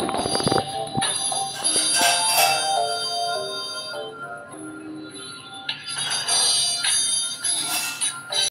Thank you.